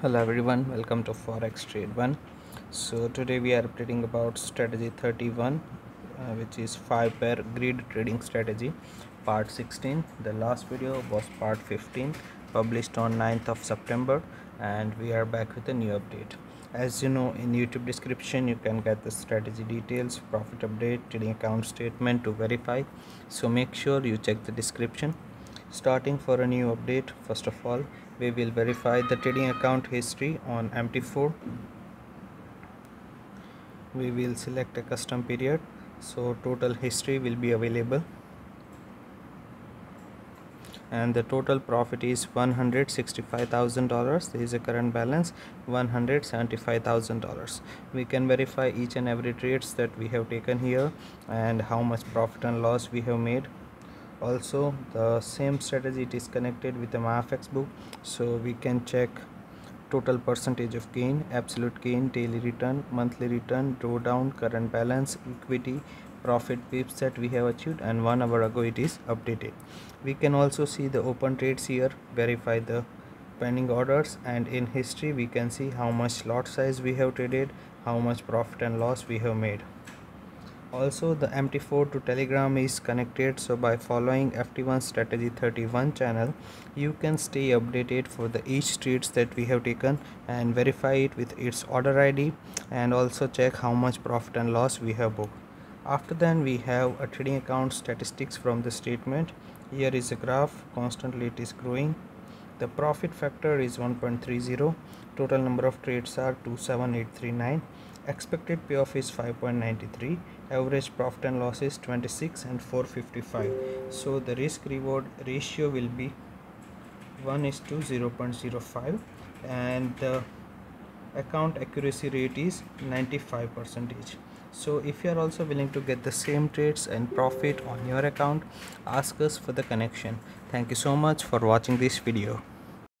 hello everyone welcome to forex trade one. So today we are updating about strategy 31 uh, which is five pair grid trading strategy part 16 the last video was part 15 published on 9th of september and we are back with a new update. As you know in youtube description you can get the strategy details profit update trading account statement to verify. So make sure you check the description starting for a new update first of all we will verify the trading account history on mt4 we will select a custom period so total history will be available. And the total profit is $165,000 there is a current balance $175,000 we can verify each and every trades that we have taken here and how much profit and loss we have made also the same strategy it is connected with the MyFX book so we can check total percentage of gain absolute gain daily return monthly return drawdown current balance equity profit pips that we have achieved and one hour ago it is updated. We can also see the open trades here verify the pending orders and in history we can see how much lot size we have traded how much profit and loss we have made also the mt4 to telegram is connected so by following ft1 strategy 31 channel you can stay updated for the each trades that we have taken and verify it with its order id and also check how much profit and loss we have booked. After then we have a trading account statistics from the statement. Here is a graph constantly it is growing the profit factor is 1.30 total number of trades are 27839 expected payoff is 5.93 average profit and loss is 26 and 455 so the risk reward ratio will be 1 is to 0.05 and the account accuracy rate is 95 percentage. So if you are also willing to get the same trades and profit on your account ask us for the connection. Thank you so much for watching this video